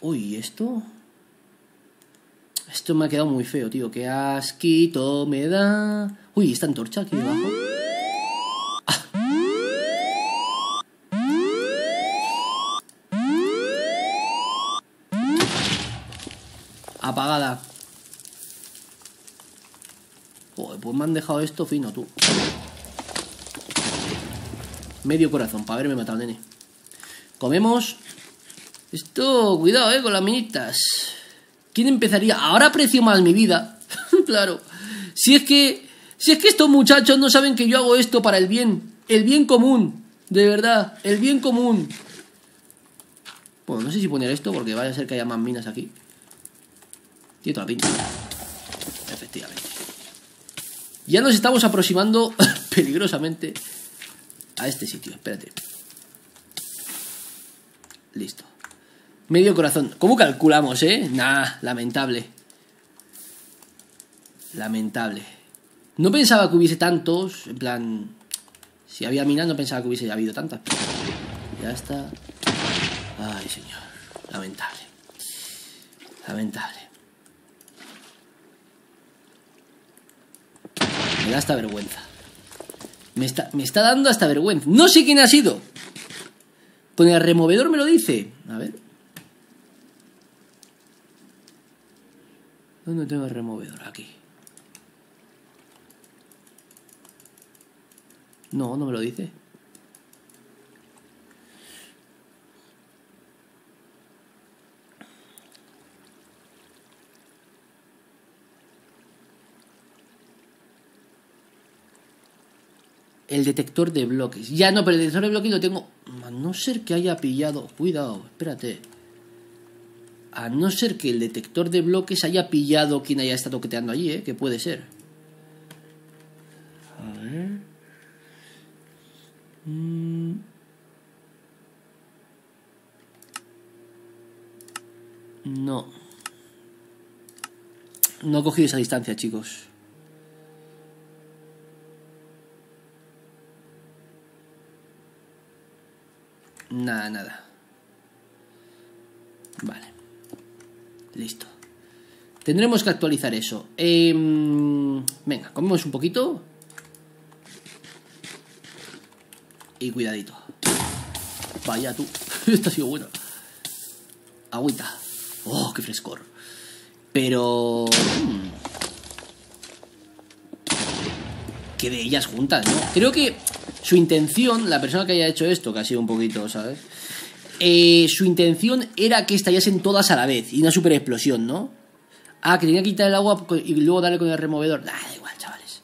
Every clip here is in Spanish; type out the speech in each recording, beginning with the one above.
Uy, ¿esto? Esto me ha quedado muy feo, tío. Qué asquito me da. Uy, esta antorcha aquí debajo. Apagada. Joder, pues me han dejado esto fino, tú. Medio corazón, para haberme matado, nene. Comemos. Esto, cuidado, eh, con las minitas. ¿Quién empezaría? Ahora aprecio más mi vida. claro. Si es que. Si es que estos muchachos no saben que yo hago esto para el bien. El bien común. De verdad. El bien común. Bueno, no sé si poner esto porque vaya a ser que haya más minas aquí. Tiene toda la pinta. Efectivamente. Ya nos estamos aproximando peligrosamente a este sitio. Espérate. Listo. Medio corazón. ¿Cómo calculamos, eh? Nah, lamentable. Lamentable. No pensaba que hubiese tantos. En plan. Si había minas, no pensaba que hubiese habido tantas. Ya está. Ay, señor. Lamentable. Lamentable. Me da hasta vergüenza. Me está, me está dando hasta vergüenza. No sé quién ha sido. Con el removedor me lo dice. A ver. ¿Dónde tengo el removedor? Aquí. No, no me lo dice. El detector de bloques. Ya no, pero el detector de bloques lo tengo. A no ser que haya pillado. Cuidado, espérate. A no ser que el detector de bloques haya pillado quien haya estado toqueteando allí, ¿eh? Que puede ser. A ver. Mm. No. No he cogido esa distancia, chicos. Nada, nada. Vale. Listo. Tendremos que actualizar eso. Em, venga, comemos un poquito. Y cuidadito. Vaya tú. Esto ha sido bueno. Agüita. Oh, qué frescor. Pero... Hmm, qué de ellas juntas, ¿no? Creo que su intención, la persona que haya hecho esto, que ha sido un poquito, ¿sabes? Eh, su intención era que estallasen todas a la vez y una super explosión, ¿no? Ah, que tenía que quitar el agua y luego darle con el removedor. da igual, chavales.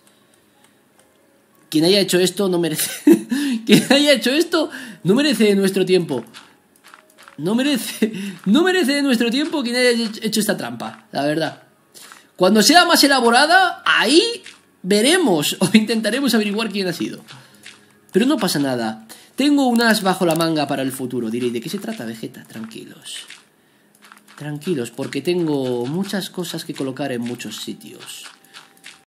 Quien haya hecho esto no merece. Quien haya hecho esto no merece nuestro tiempo. No merece. No merece nuestro tiempo quien haya hecho esta trampa, la verdad. Cuando sea más elaborada, ahí veremos o intentaremos averiguar quién ha sido. Pero no pasa nada. Tengo un as bajo la manga para el futuro. Diréis, ¿de qué se trata, Vegeta? Tranquilos. Tranquilos, porque tengo muchas cosas que colocar en muchos sitios.